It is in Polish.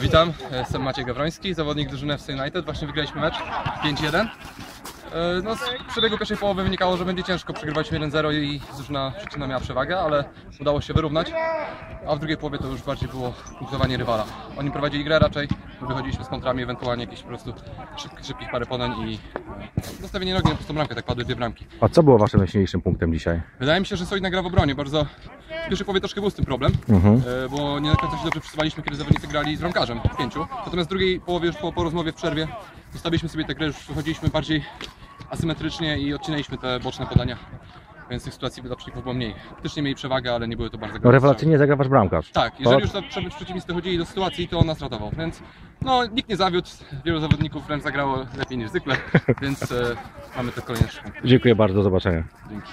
Witam, jestem Maciej Gawroński, zawodnik drużyny FC United. Właśnie wygraliśmy mecz 5-1. E, No, z przebiegu pierwszej połowy wynikało, że będzie ciężko przegrywać 1-0 i drużyna przeciwna miała przewagę, ale udało się wyrównać. A w drugiej połowie to już bardziej było punktowanie rywala. Oni prowadzili grę raczej, my wychodziliśmy z kontrami, ewentualnie jakieś po prostu szyb, szybkich parę podań i e, nastawienie nogi na pustą bramkę, tak padły dwie bramki. A co było waszym najsilniejszym punktem dzisiaj? Wydaje mi się, że Solidna gra w obronie. Bardzo w pierwszej połowie troszkę był z tym problem, Mhm. e, bo nie do końca się dobrze przesuwaliśmy, kiedy zawodnicy grali z bramkarzem w pięciu. Natomiast w drugiej połowie, już po, po rozmowie w przerwie, zostawiliśmy sobie tę grę, już wychodziliśmy bardziej asymetrycznie i odcinaliśmy te boczne podania. Więc tych sytuacji dla przeciwników było mniej. Faktycznie mieli przewagę, ale nie były to bardzo No rewelacyjnie zagrał wasz bramkarz. tak, jeżeli już to prze- przeciwnicy dochodzili do sytuacji, to on nas ratował, więc no, nikt nie zawiódł, wielu zawodników wręcz zagrało lepiej niż zwykle, więc e, mamy te kolejne trzy punkty. Dziękuję bardzo, do zobaczenia. Dzięki.